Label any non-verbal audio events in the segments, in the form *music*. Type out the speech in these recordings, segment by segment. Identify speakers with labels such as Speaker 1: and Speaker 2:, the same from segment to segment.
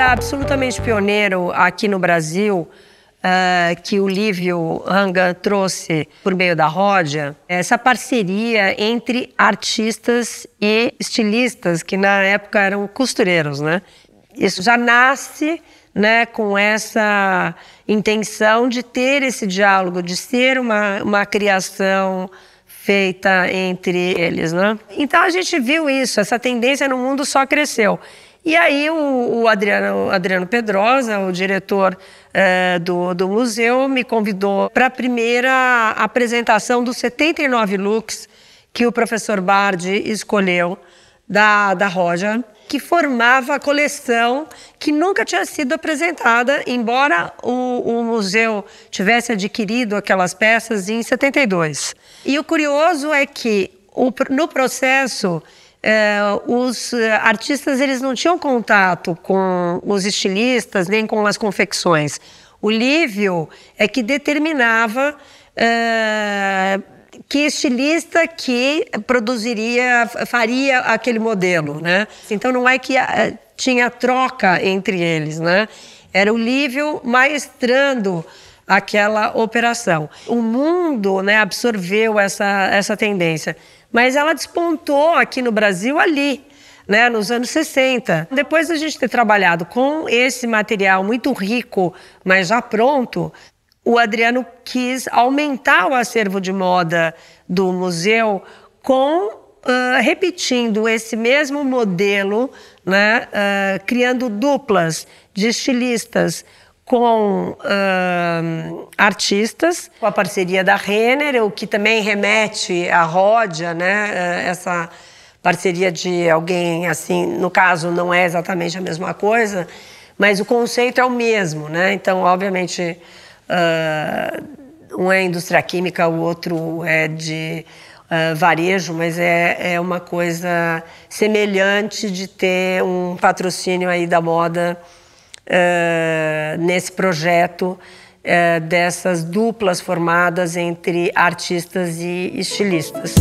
Speaker 1: era absolutamente pioneiro aqui no Brasil, uh, que o Lívio Hanga trouxe por meio da Ródia, essa parceria entre artistas e estilistas, que na época eram costureiros, né? Isso já nasce né, com essa intenção de ter esse diálogo, de ser uma, uma criação feita entre eles. Né? Então a gente viu isso, essa tendência no mundo só cresceu. E aí o, o Adriano, Adriano Pedrosa, o diretor é, do, do museu, me convidou para a primeira apresentação dos 79 looks que o professor Bardi escolheu da, da Roja, que formava a coleção que nunca tinha sido apresentada, embora o, o museu tivesse adquirido aquelas peças em 72. E o curioso é que o, no processo é, os artistas eles não tinham contato com os estilistas nem com as confecções. O Lívio é que determinava é, que estilista que produziria, faria aquele modelo, né? Então não é que é, tinha troca entre eles, né? Era o Lívio maestrando aquela operação. O mundo né, absorveu essa, essa tendência mas ela despontou aqui no Brasil ali, né, nos anos 60. Depois da gente ter trabalhado com esse material muito rico, mas já pronto, o Adriano quis aumentar o acervo de moda do museu com Uh, repetindo esse mesmo modelo, né, uh, criando duplas de estilistas com uh, artistas, com a parceria da Renner, o que também remete à Ródia, né? Uh, essa parceria de alguém assim, no caso não é exatamente a mesma coisa, mas o conceito é o mesmo, né? Então, obviamente, uh, um é indústria química, o outro é de uh, varejo, mas é, é uma coisa semelhante de ter um patrocínio aí da moda uh, nesse projeto uh, dessas duplas formadas entre artistas e estilistas.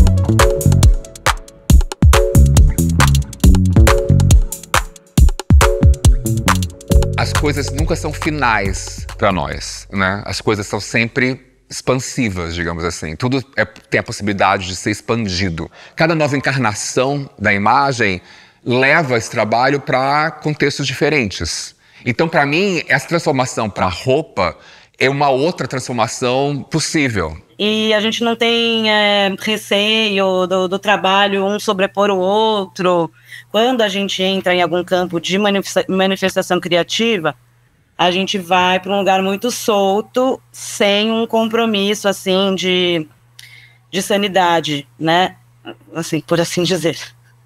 Speaker 2: As coisas nunca são finais para nós, né? As coisas são sempre expansivas, digamos assim. Tudo é, tem a possibilidade de ser expandido. Cada nova encarnação da imagem leva esse trabalho para contextos diferentes. Então, para mim, essa transformação para roupa é uma outra transformação possível.
Speaker 3: E a gente não tem é, receio do, do, trabalho um sobrepor o outro. Quando a gente entra em algum campo de manifestação criativa, a gente vai para um lugar muito solto, sem um compromisso assim de, de sanidade, né? Assim, por assim dizer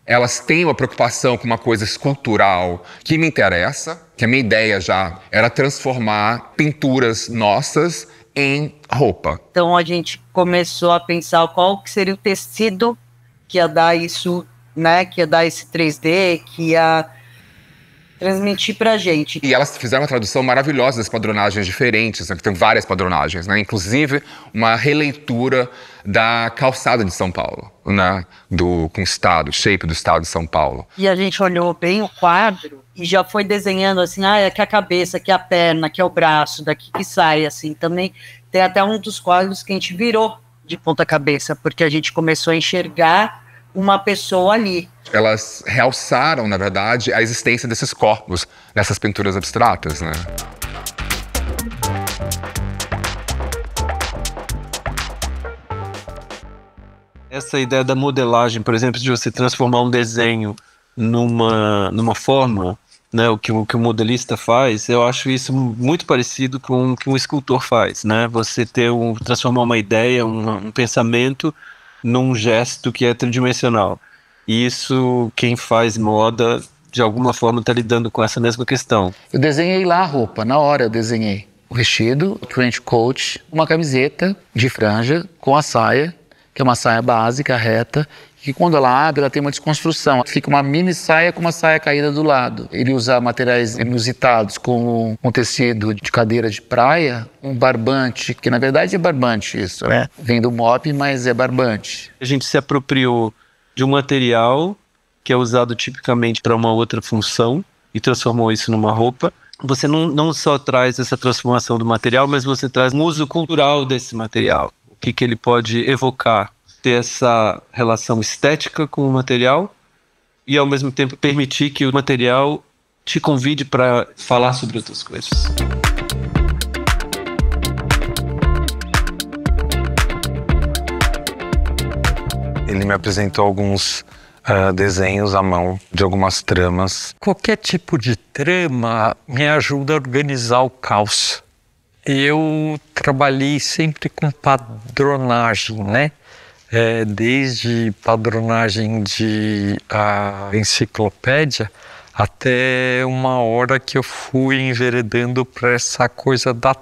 Speaker 2: elas têm uma preocupação com uma coisa escultural que me interessa, que a minha ideia já era transformar pinturas nossas em roupa.
Speaker 3: Então a gente começou a pensar qual que seria o tecido que ia dar isso, né, que ia dar esse 3D, que ia transmitir pra gente.
Speaker 2: E elas fizeram uma tradução maravilhosa das padronagens diferentes, né, que tem várias padronagens, né, inclusive uma releitura da calçada de São Paulo, né, do, com o estado, shape do estado de São Paulo.
Speaker 3: E a gente olhou bem o quadro e já foi desenhando assim, ah, aqui é a cabeça, aqui é a perna, aqui é o braço, daqui que sai, assim, também tem até um dos quadros que a gente virou de ponta cabeça, porque a gente começou a enxergar uma pessoa ali.
Speaker 2: Elas realçaram, na verdade, a existência desses corpos nessas pinturas abstratas, né?
Speaker 4: Essa ideia da modelagem, por exemplo, de você transformar um desenho numa, numa forma, né, o que, o que o modelista faz, eu acho isso muito parecido com o que um escultor faz, né? Você ter um, transformar uma ideia, um, um pensamento num gesto que é tridimensional. E isso, quem faz moda, de alguma forma está lidando com essa mesma questão.
Speaker 5: Eu desenhei lá a roupa, na hora eu desenhei o vestido, o trench coat, uma camiseta de franja com a saia, que é uma saia básica, reta, que quando ela abre, ela tem uma desconstrução. Fica uma mini saia com uma saia caída do lado. Ele usa materiais inusitados, como um tecido de cadeira de praia, um barbante, que na verdade é barbante isso, né? Vem do mop, mas é barbante.
Speaker 4: A gente se apropriou de um material que é usado tipicamente para uma outra função, e transformou isso numa roupa, você não, não só traz essa transformação do material, mas você traz um uso cultural desse material. O que, que ele pode evocar? Ter essa relação estética com o material e, ao mesmo tempo, permitir que o material te convide para falar sobre outras coisas.
Speaker 6: Ele me apresentou alguns uh, desenhos à mão de algumas tramas.
Speaker 7: Qualquer tipo de trama me ajuda a organizar o caos. Eu trabalhei sempre com padronagem, né? É, desde padronagem de a enciclopédia até uma hora que eu fui enveredando para essa coisa da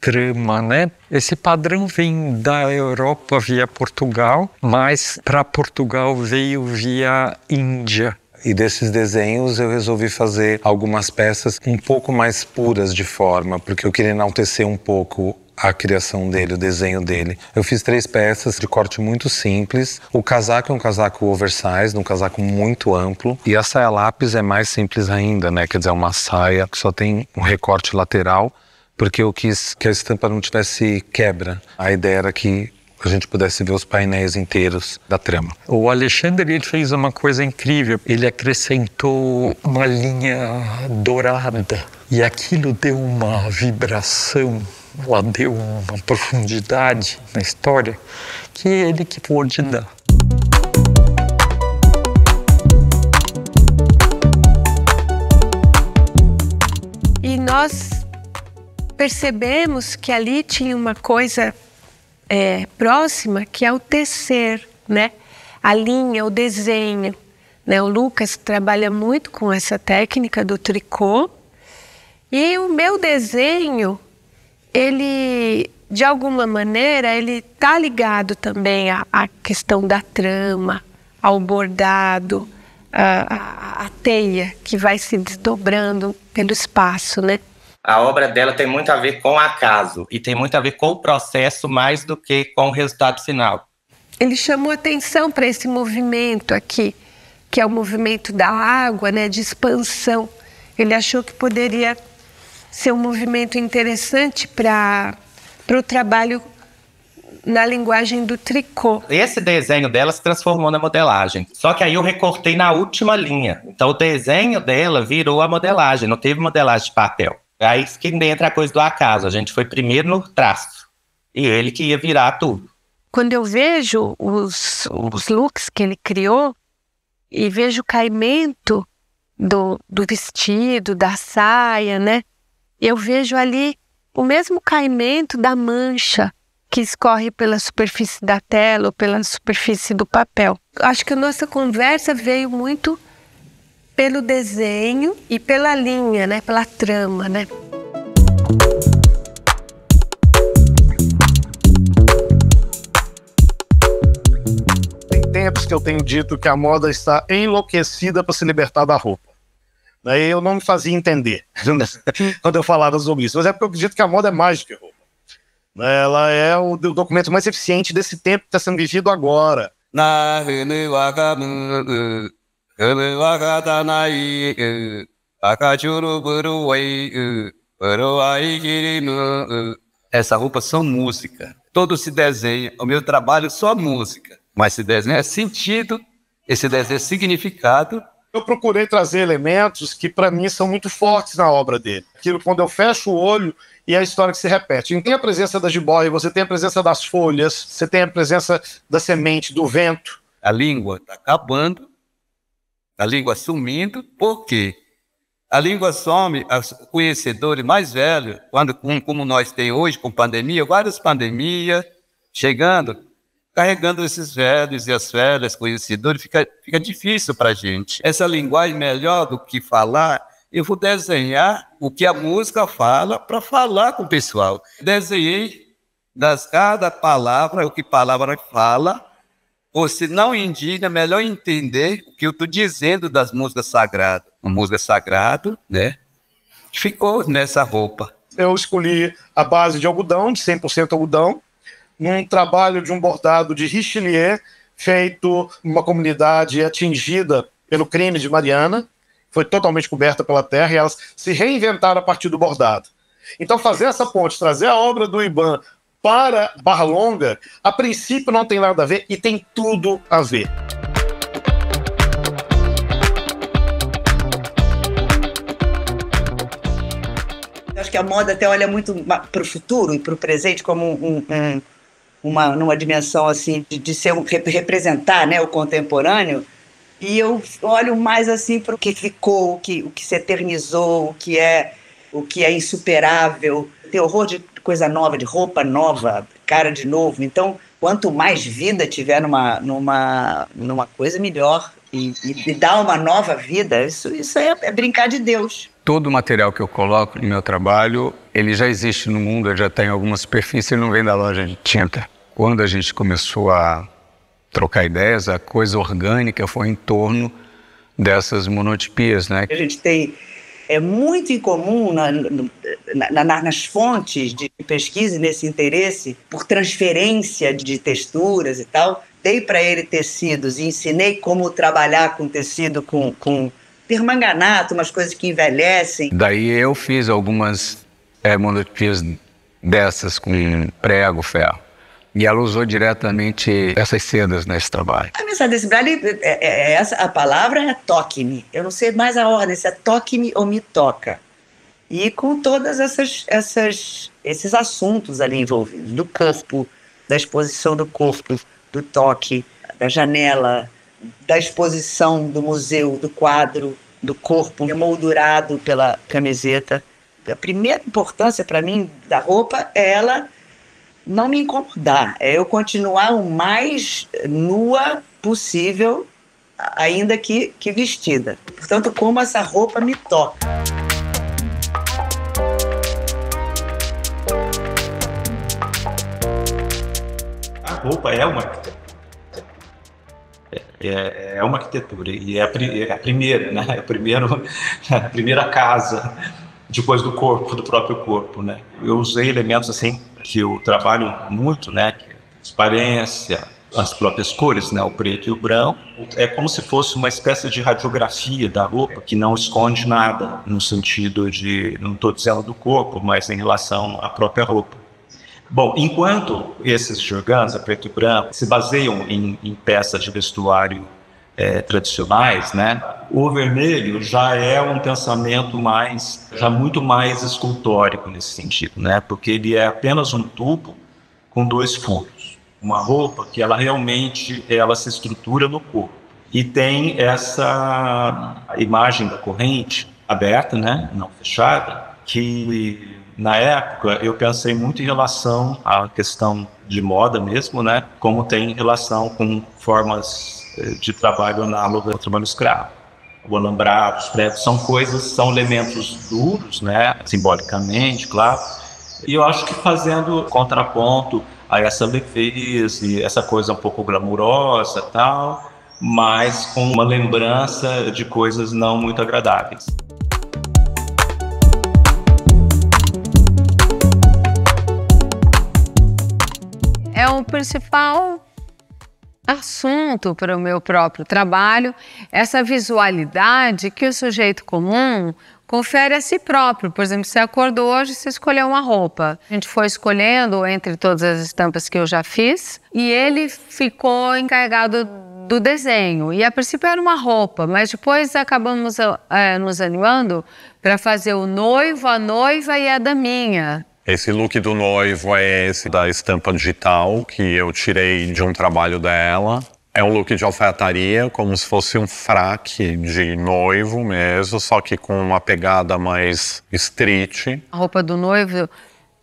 Speaker 7: trama, né? Esse padrão vem da Europa via Portugal, mas para Portugal veio via Índia.
Speaker 6: E desses desenhos eu resolvi fazer algumas peças um pouco mais puras de forma, porque eu queria enaltecer um pouco a criação dele, o desenho dele. Eu fiz três peças de corte muito simples. O casaco é um casaco oversize, um casaco muito amplo. E a saia lápis é mais simples ainda, né? Quer dizer, é uma saia que só tem um recorte lateral porque eu quis que a estampa não tivesse quebra. A ideia era que a gente pudesse ver os painéis inteiros da trama.
Speaker 7: O Alexandre ele fez uma coisa incrível. Ele acrescentou uma linha dourada e aquilo deu uma vibração, ela deu uma profundidade na história que é ele que pôde dar.
Speaker 8: E nós percebemos que ali tinha uma coisa é, próxima que é o tecer, né? A linha, o desenho. Né? O Lucas trabalha muito com essa técnica do tricô. E o meu desenho, ele, de alguma maneira, ele tá ligado também à, à questão da trama, ao bordado, à, à, à teia que vai se desdobrando pelo espaço, né?
Speaker 9: A obra dela tem muito a ver com o acaso e tem muito a ver com o processo mais do que com o resultado final.
Speaker 8: Ele chamou atenção para esse movimento aqui, que é o movimento da água, né, de expansão. Ele achou que poderia ser um movimento interessante para o trabalho na linguagem do tricô.
Speaker 9: Esse desenho dela se transformou na modelagem. Só que aí eu recortei na última linha. Então o desenho dela virou a modelagem, não teve modelagem de papel. Aí que entra a coisa do acaso. A gente foi primeiro no traço. E ele que ia virar tudo.
Speaker 8: Quando eu vejo os, os looks que ele criou e vejo o caimento do, do vestido, da saia, né? Eu vejo ali o mesmo caimento da mancha que escorre pela superfície da tela ou pela superfície do papel. Acho que a nossa conversa veio muito pelo desenho e pela linha, né, pela trama, né?
Speaker 10: Tem tempos que eu tenho dito que a moda está enlouquecida para se libertar da roupa. Daí eu não me fazia entender *laughs* quando eu falava sobre isso. Mas é porque eu acredito que a moda é mais do que roupa. Ela é o documento mais eficiente desse tempo que está sendo vivido agora.
Speaker 11: Essa roupa são música. Todo se desenha. O meu trabalho é só música. Mas se desenha sentido, esse desenho é significado.
Speaker 10: Eu procurei trazer elementos que, para mim, são muito fortes na obra dele. Aquilo quando eu fecho o olho e é a história que se repete. Tem a presença da jiboia, você tem a presença das folhas, você tem a presença da semente, do vento.
Speaker 11: A língua está acabando, a língua sumindo, por quê? A língua some, os conhecedores mais velhos, quando, como nós temos hoje, com pandemia, várias pandemias, chegando, carregando esses velhos e as velhas conhecedores, fica, fica difícil para a gente. Essa linguagem melhor do que falar, eu vou desenhar o que a música fala para falar com o pessoal. Desenhei das cada palavra, o que palavra fala, ou se não é melhor entender o que eu estou dizendo das músicas sagradas. Uma música sagrada, né? Ficou nessa roupa.
Speaker 10: Eu escolhi a base de algodão, de 100% algodão, num trabalho de um bordado de Richelieu, feito numa comunidade atingida pelo crime de Mariana, foi totalmente coberta pela terra e elas se reinventaram a partir do bordado. Então, fazer essa ponte, trazer a obra do Iban para Barra Longa, a princípio não tem nada a ver e tem tudo a ver.
Speaker 12: Acho que a moda até olha muito para o futuro e para o presente como um, um, uma numa dimensão assim de, de ser um, representar, né, o contemporâneo. E eu olho mais assim para o que ficou, o que, o que se eternizou, o que é o que é insuperável. Tem horror de coisa nova, de roupa nova, cara de novo. Então, quanto mais vida tiver numa, numa, numa coisa, melhor. E, e, e dar uma nova vida, isso, isso é, é brincar de Deus.
Speaker 13: Todo o material que eu coloco no meu trabalho, ele já existe no mundo, ele já tem alguma superfície, ele não vem da loja de tinta. Quando a gente começou a trocar ideias, a coisa orgânica foi em torno dessas monotipias, né?
Speaker 12: A gente tem é muito incomum na, na, na, nas fontes de pesquisa nesse interesse por transferência de texturas e tal. Dei para ele tecidos e ensinei como trabalhar com tecido com, com permanganato, umas coisas que envelhecem.
Speaker 13: Daí eu fiz algumas é, monotipias dessas com prego, ferro. E ela usou diretamente essas sedas nesse trabalho.
Speaker 12: A mensagem desse braille, é, é, é, essa, a palavra é toque-me. Eu não sei mais a ordem, se é toque-me ou me toca. E com todas essas, essas, esses assuntos ali envolvidos, do corpo, da exposição do corpo, do toque, da janela, da exposição do museu, do quadro, do corpo emoldurado pela camiseta. A primeira importância para mim da roupa é ela não me incomodar, é eu continuar o mais nua possível, ainda que, que vestida. Portanto, como essa roupa me toca.
Speaker 14: A roupa é uma arquitetura. É, é, é uma arquitetura e é a, é a primeira, né? É a, primeiro, *laughs* a primeira casa depois do corpo, do próprio corpo, né? Eu usei elementos assim que eu trabalho muito, né? Que é transparência, as próprias cores, né? O preto e o branco. É como se fosse uma espécie de radiografia da roupa que não esconde nada, no sentido de, não estou dizendo do corpo, mas em relação à própria roupa. Bom, enquanto esses jorgans, preto e branco, se baseiam em, em peças de vestuário é, tradicionais, né? O vermelho já é um pensamento mais, já muito mais escultórico nesse sentido, né? Porque ele é apenas um tubo com dois furos, uma roupa que ela realmente ela se estrutura no corpo e tem essa imagem da corrente aberta, né? Não fechada, que na época eu pensei muito em relação à questão de moda mesmo, né? Como tem relação com formas de trabalho análogo ao trabalho escravo. O alambrado, os prédios são coisas, são elementos duros, né, simbolicamente, claro. E eu acho que fazendo contraponto a essa leveza essa coisa um pouco glamurosa tal, mas com uma lembrança de coisas não muito agradáveis.
Speaker 1: É o principal assunto para o meu próprio trabalho, essa visualidade que o sujeito comum confere a si próprio. Por exemplo, você acordou hoje, você escolheu uma roupa. A gente foi escolhendo entre todas as estampas que eu já fiz e ele ficou encarregado do desenho. E a princípio era uma roupa, mas depois acabamos é, nos animando para fazer o noivo, a noiva e a daminha.
Speaker 15: Esse look do noivo é esse da estampa digital que eu tirei de um trabalho dela. É um look de alfaiataria, como se fosse um fraque de noivo mesmo, só que com uma pegada mais street.
Speaker 1: A roupa do noivo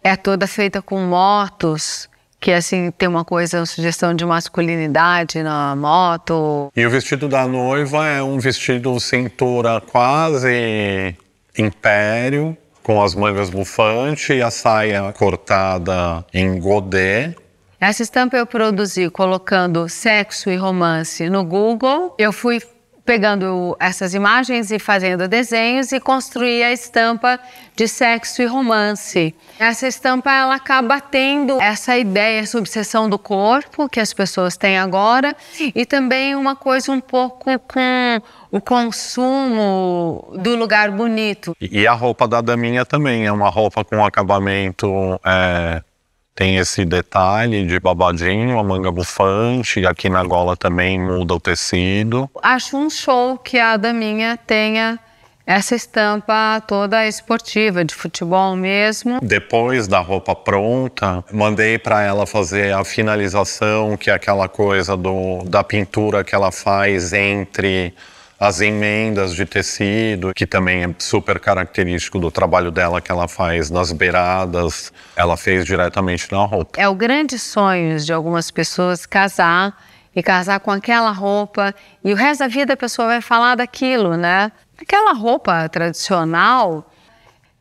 Speaker 1: é toda feita com motos, que assim tem uma coisa, uma sugestão de masculinidade na moto.
Speaker 15: E o vestido da noiva é um vestido cintura quase império, com as mangas bufantes e a saia cortada em godê.
Speaker 1: Essa estampa eu produzi colocando sexo e romance no Google. Eu fui
Speaker 16: pegando essas imagens e fazendo desenhos e construir a estampa de sexo e romance. Essa estampa ela acaba tendo essa ideia, essa obsessão do corpo que as pessoas têm agora e também uma coisa um pouco com o consumo do lugar bonito.
Speaker 15: E a roupa da daminha também é uma roupa com acabamento é, tem esse detalhe de babadinho, a manga bufante, aqui na gola também muda o tecido.
Speaker 16: Acho um show que a daminha tenha essa estampa toda esportiva, de futebol mesmo.
Speaker 15: Depois da roupa pronta, mandei para ela fazer a finalização, que é aquela coisa do, da pintura que ela faz entre as emendas de tecido, que também é super característico do trabalho dela que ela faz nas beiradas, ela fez diretamente na roupa.
Speaker 16: É o grande sonho de algumas pessoas casar e casar com aquela roupa e o resto da vida a pessoa vai falar daquilo, né? Aquela roupa tradicional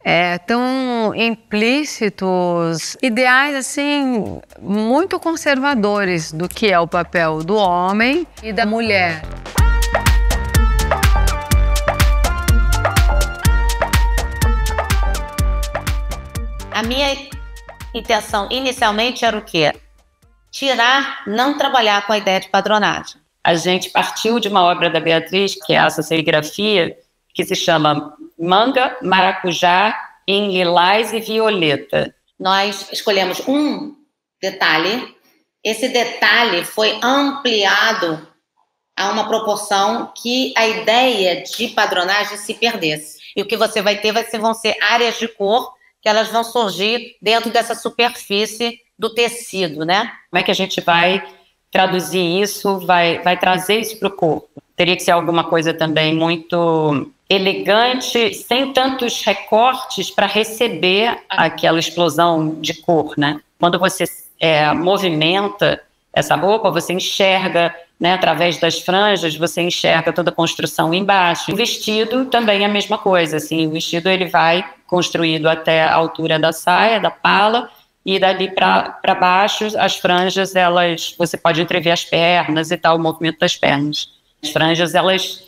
Speaker 16: é, tão implícitos ideais assim muito conservadores do que é o papel do homem e da mulher.
Speaker 17: Minha intenção inicialmente era o quê? Tirar, não trabalhar com a ideia de padronagem. A gente partiu de uma obra da Beatriz, que é essa serigrafia, que se chama Manga, Maracujá, em Lilás e Violeta. Nós escolhemos um detalhe, esse detalhe foi ampliado a uma proporção que a ideia de padronagem se perdesse. E o que você vai ter vai ser, vão ser áreas de cor que elas vão surgir dentro dessa superfície do tecido, né? Como é que a gente vai traduzir isso, vai, vai trazer isso para o corpo? Teria que ser alguma coisa também muito elegante, sem tantos recortes para receber aquela explosão de cor, né? Quando você é, movimenta essa roupa, você enxerga né, através das franjas, você enxerga toda a construção embaixo. O vestido também é a mesma coisa, assim, o vestido ele vai construído até a altura da saia, da pala, e dali para baixo, as franjas, elas, você pode entrever as pernas e tal, o movimento das pernas. As franjas, elas,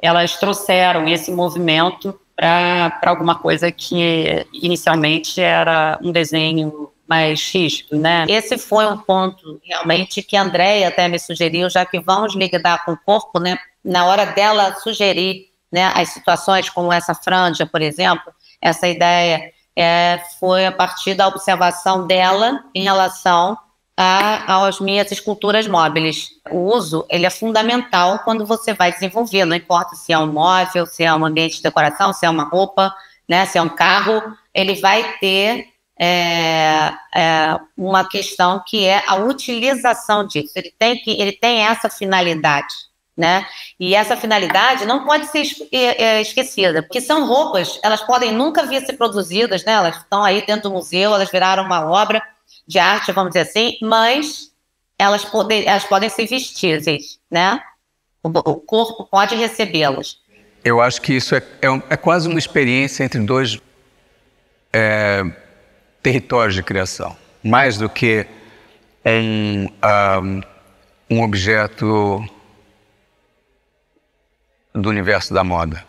Speaker 17: elas trouxeram esse movimento para alguma coisa que inicialmente era um desenho mais rígido, né? Esse foi um ponto realmente que a Andréia até me sugeriu, já que vamos lidar com o corpo, né? Na hora dela sugerir né, as situações como essa franja, por exemplo, essa ideia é, foi a partir da observação dela em relação a, às minhas esculturas móveis. O uso ele é fundamental quando você vai desenvolver, não importa se é um móvel, se é um ambiente de decoração, se é uma roupa, né, se é um carro, ele vai ter é, é, uma questão que é a utilização disso. Ele tem, que, ele tem essa finalidade né? E essa finalidade não pode ser esquecida, porque são roupas, elas podem nunca vir a ser produzidas, né? Elas estão aí dentro do museu, elas viraram uma obra de arte, vamos dizer assim, mas elas, podem, elas podem ser vestidas, né? O, o corpo pode recebê-las.
Speaker 13: Eu acho que isso é, é, é, quase uma experiência entre dois é, territórios de criação, mais do que um, um, um objeto do universo da moda.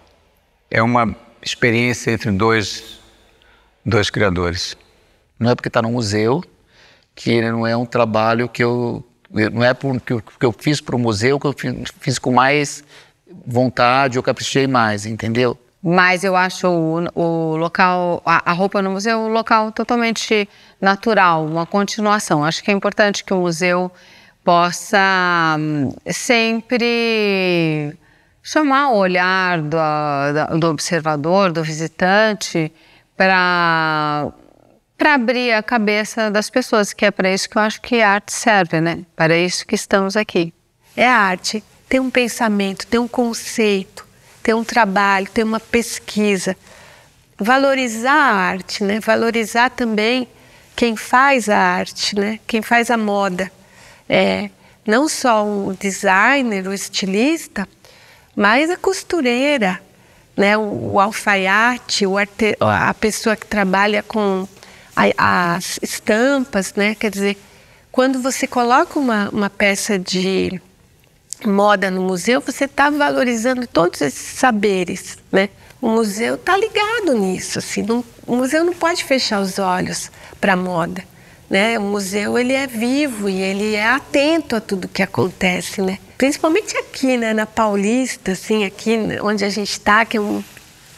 Speaker 13: É uma experiência entre dois, dois criadores.
Speaker 5: Não é porque está no museu que não é um trabalho que eu não é porque eu, que eu fiz para o museu que eu fiz com mais vontade ou caprichei mais, entendeu?
Speaker 16: Mas eu acho o, o local, a, a, roupa no museu, um local totalmente natural, uma continuação. Acho que é importante que o museu possa hum, sempre chamar o olhar do, do observador, do visitante, para para abrir a cabeça das pessoas, que é para isso que eu acho que a arte serve, né? Para isso que estamos aqui.
Speaker 1: É a arte, tem um pensamento, tem um conceito, tem um trabalho, tem uma pesquisa. Valorizar a arte, né? Valorizar também quem faz a arte, né? Quem faz a moda. É, não só o designer, o estilista, mas a costureira, né, o, o alfaiate, o arte, a pessoa que trabalha com a, as estampas, né, quer dizer, quando você coloca uma, uma peça de, moda no museu, você está valorizando todos esses saberes, né? O museu está ligado nisso, assim, não, o museu não pode fechar os olhos para a moda, né? O museu ele é vivo e ele é atento a tudo que acontece, né? Principalmente aqui, né, na Paulista, assim, aqui onde a gente está, que é um,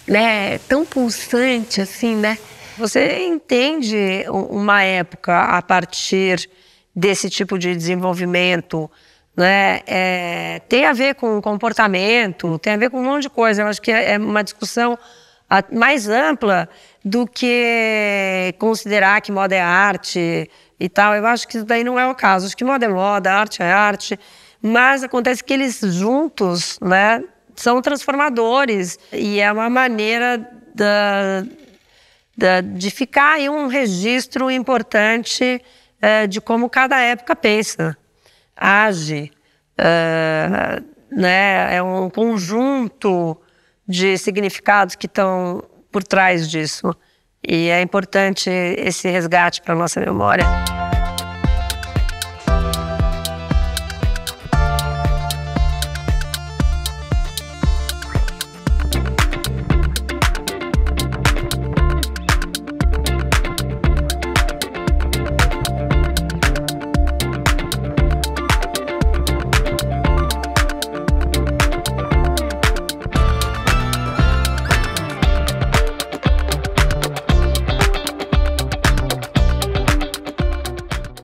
Speaker 1: né, tão pulsante, assim, né? Você entende uma época a partir desse tipo de desenvolvimento, né? É, tem a ver com comportamento, tem a ver com um monte de coisa. Eu acho que é, é uma discussão mais ampla do que considerar que moda é arte e tal. Eu acho que isso daí não é o caso. Acho que moda é moda, arte é arte. Mas acontece que eles juntos, né, são transformadores e é uma maneira da, da, de ficar aí um registro importante é, de como cada época pensa age, uh, né? É um conjunto de significados que estão por trás disso. E é importante esse resgate para nossa memória.